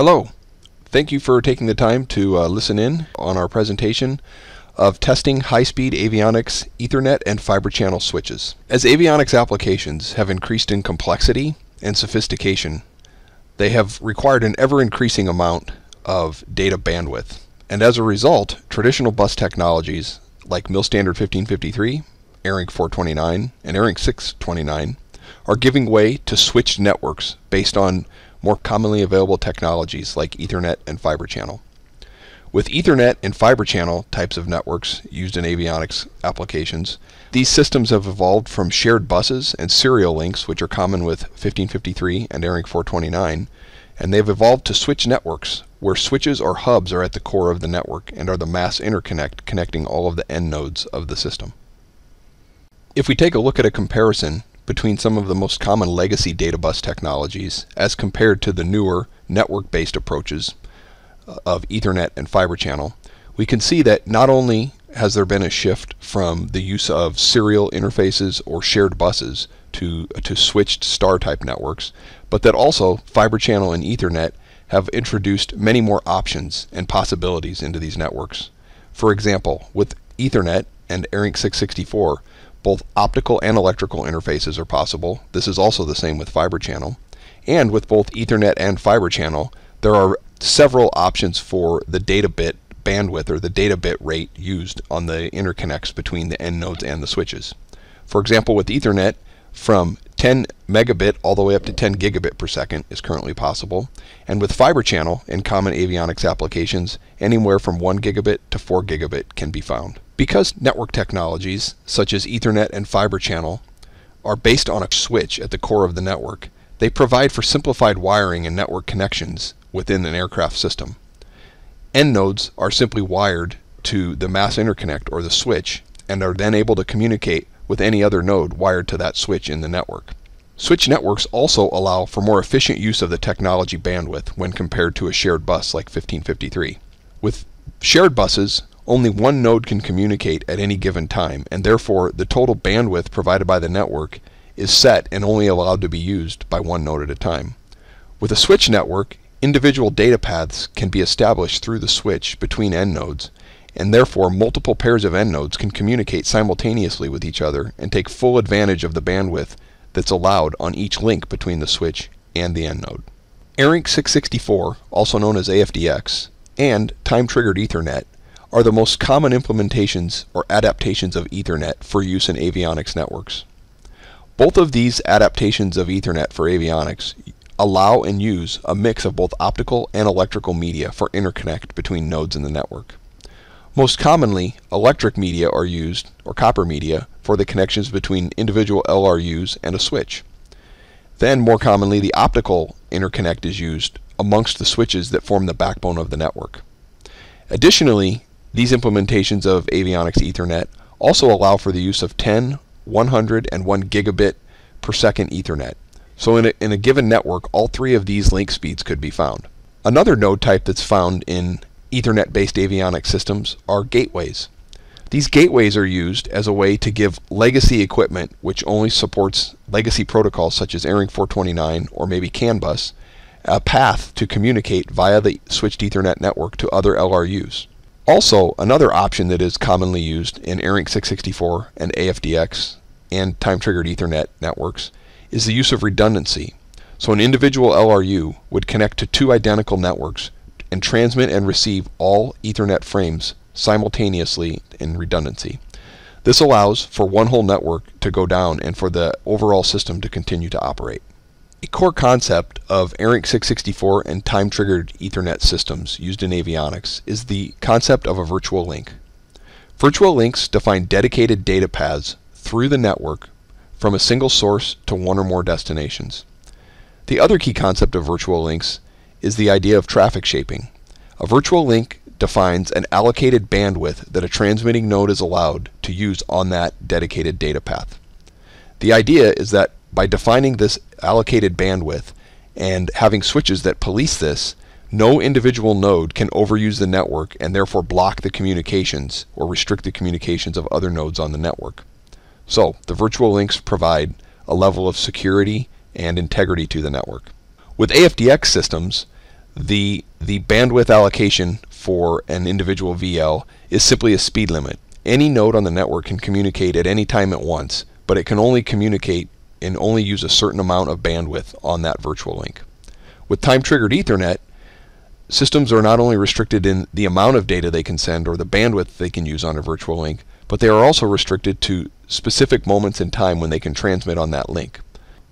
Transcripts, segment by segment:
Hello. Thank you for taking the time to uh, listen in on our presentation of testing high-speed avionics, Ethernet, and fiber channel switches. As avionics applications have increased in complexity and sophistication, they have required an ever-increasing amount of data bandwidth. And as a result, traditional bus technologies like MIL Standard 1553, ARINC 429, and ARINC 629 are giving way to switched networks based on more commonly available technologies like Ethernet and fiber channel. With Ethernet and fiber channel types of networks used in avionics applications, these systems have evolved from shared buses and serial links, which are common with 1553 and ARINC 429, and they've evolved to switch networks, where switches or hubs are at the core of the network and are the mass interconnect connecting all of the end nodes of the system. If we take a look at a comparison between some of the most common legacy data bus technologies as compared to the newer network-based approaches uh, of Ethernet and fiber channel, we can see that not only has there been a shift from the use of serial interfaces or shared buses to, to switched star type networks, but that also fiber channel and Ethernet have introduced many more options and possibilities into these networks. For example, with Ethernet and ARINC 664, both optical and electrical interfaces are possible. This is also the same with fiber channel. And with both Ethernet and fiber channel, there are several options for the data bit bandwidth or the data bit rate used on the interconnects between the end nodes and the switches. For example, with Ethernet, from 10 megabit all the way up to 10 gigabit per second is currently possible. And with fiber channel in common avionics applications, anywhere from 1 gigabit to 4 gigabit can be found. Because network technologies, such as Ethernet and fiber channel, are based on a switch at the core of the network, they provide for simplified wiring and network connections within an aircraft system. End nodes are simply wired to the mass interconnect or the switch and are then able to communicate with any other node wired to that switch in the network. Switch networks also allow for more efficient use of the technology bandwidth when compared to a shared bus like 1553. With shared buses, only one node can communicate at any given time, and therefore the total bandwidth provided by the network is set and only allowed to be used by one node at a time. With a switch network, individual data paths can be established through the switch between end nodes, and therefore multiple pairs of end nodes can communicate simultaneously with each other and take full advantage of the bandwidth that's allowed on each link between the switch and the end node. ARINC 664, also known as AFDX, and time-triggered Ethernet are the most common implementations or adaptations of Ethernet for use in avionics networks. Both of these adaptations of Ethernet for avionics allow and use a mix of both optical and electrical media for interconnect between nodes in the network. Most commonly, electric media are used, or copper media, for the connections between individual LRUs and a switch. Then, more commonly, the optical interconnect is used amongst the switches that form the backbone of the network. Additionally, these implementations of avionics Ethernet also allow for the use of 10, 100, and 1 gigabit per second Ethernet. So in a, in a given network, all three of these link speeds could be found. Another node type that's found in Ethernet-based avionics systems are gateways. These gateways are used as a way to give legacy equipment, which only supports legacy protocols such as ARINC 429 or maybe CAN bus, a path to communicate via the switched Ethernet network to other LRUs. Also, another option that is commonly used in ARINC 664 and AFDX and time-triggered Ethernet networks is the use of redundancy. So an individual LRU would connect to two identical networks and transmit and receive all Ethernet frames simultaneously in redundancy. This allows for one whole network to go down and for the overall system to continue to operate. A core concept of ARINC 664 and time-triggered Ethernet systems used in avionics is the concept of a virtual link. Virtual links define dedicated data paths through the network from a single source to one or more destinations. The other key concept of virtual links is the idea of traffic shaping. A virtual link defines an allocated bandwidth that a transmitting node is allowed to use on that dedicated data path. The idea is that by defining this allocated bandwidth and having switches that police this, no individual node can overuse the network and therefore block the communications or restrict the communications of other nodes on the network. So, the virtual links provide a level of security and integrity to the network. With AFDX systems, the the bandwidth allocation for an individual VL is simply a speed limit. Any node on the network can communicate at any time at once, but it can only communicate and only use a certain amount of bandwidth on that virtual link. With time-triggered Ethernet, systems are not only restricted in the amount of data they can send or the bandwidth they can use on a virtual link, but they are also restricted to specific moments in time when they can transmit on that link.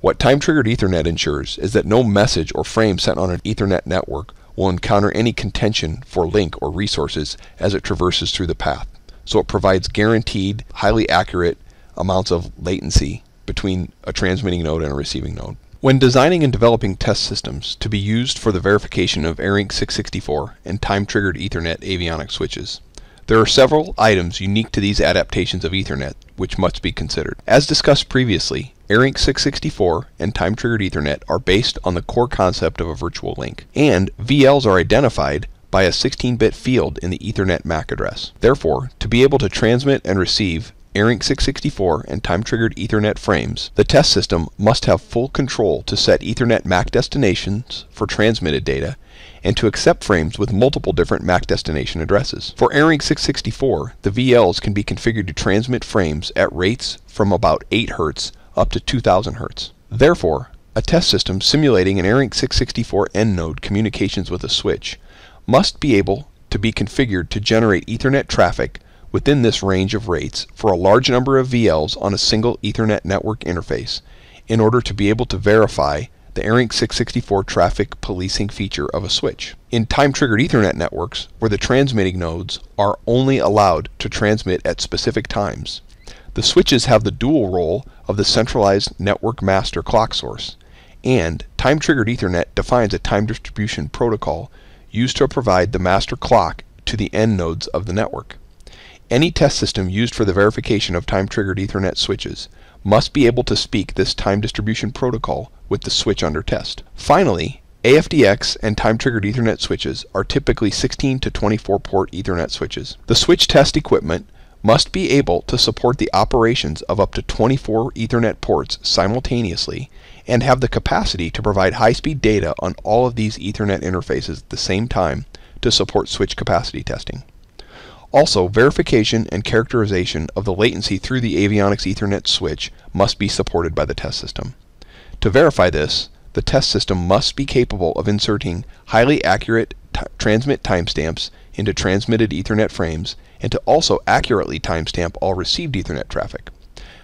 What time-triggered Ethernet ensures is that no message or frame sent on an Ethernet network will encounter any contention for link or resources as it traverses through the path. So it provides guaranteed, highly accurate amounts of latency between a transmitting node and a receiving node. When designing and developing test systems to be used for the verification of ARINC 664 and time-triggered Ethernet avionic switches, there are several items unique to these adaptations of Ethernet which must be considered. As discussed previously, ARINC 664 and time-triggered Ethernet are based on the core concept of a virtual link, and VLs are identified by a 16-bit field in the Ethernet MAC address. Therefore, to be able to transmit and receive ARINC 664 and time-triggered Ethernet frames, the test system must have full control to set Ethernet MAC destinations for transmitted data and to accept frames with multiple different MAC destination addresses. For ARINC 664, the VLs can be configured to transmit frames at rates from about 8 Hz up to 2000 Hz. Therefore, a test system simulating an ARINC 664 end node communications with a switch must be able to be configured to generate Ethernet traffic within this range of rates for a large number of VLs on a single Ethernet network interface in order to be able to verify the ARINC 664 traffic policing feature of a switch. In time-triggered Ethernet networks, where the transmitting nodes are only allowed to transmit at specific times, the switches have the dual role of the centralized network master clock source, and time-triggered Ethernet defines a time distribution protocol used to provide the master clock to the end nodes of the network. Any test system used for the verification of time-triggered Ethernet switches must be able to speak this time distribution protocol with the switch under test. Finally, AFDX and time-triggered Ethernet switches are typically 16 to 24 port Ethernet switches. The switch test equipment must be able to support the operations of up to 24 Ethernet ports simultaneously and have the capacity to provide high-speed data on all of these Ethernet interfaces at the same time to support switch capacity testing. Also, verification and characterization of the latency through the avionics Ethernet switch must be supported by the test system. To verify this, the test system must be capable of inserting highly accurate transmit timestamps into transmitted Ethernet frames and to also accurately timestamp all received Ethernet traffic.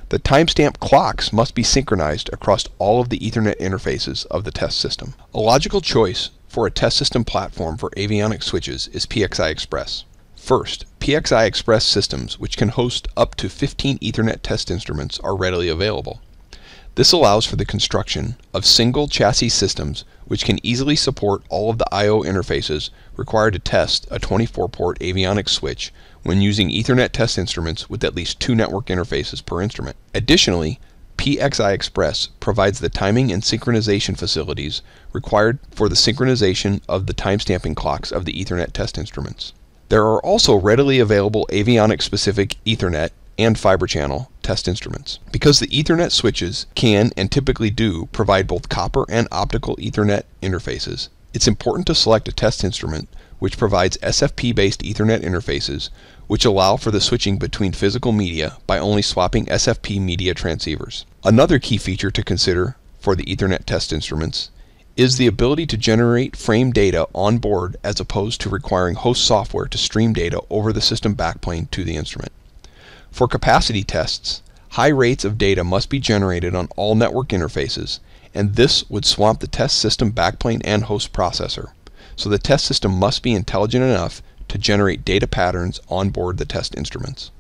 The timestamp clocks must be synchronized across all of the Ethernet interfaces of the test system. A logical choice for a test system platform for avionics switches is PXI Express. First, PXI Express systems, which can host up to 15 Ethernet test instruments, are readily available. This allows for the construction of single chassis systems which can easily support all of the I.O. interfaces required to test a 24-port avionics switch when using Ethernet test instruments with at least two network interfaces per instrument. Additionally, PXI Express provides the timing and synchronization facilities required for the synchronization of the timestamping clocks of the Ethernet test instruments. There are also readily available avionics-specific Ethernet and fiber channel test instruments. Because the Ethernet switches can and typically do provide both copper and optical Ethernet interfaces, it's important to select a test instrument which provides SFP-based Ethernet interfaces which allow for the switching between physical media by only swapping SFP media transceivers. Another key feature to consider for the Ethernet test instruments is the ability to generate frame data on board as opposed to requiring host software to stream data over the system backplane to the instrument. For capacity tests, high rates of data must be generated on all network interfaces, and this would swamp the test system backplane and host processor. So the test system must be intelligent enough to generate data patterns on board the test instruments.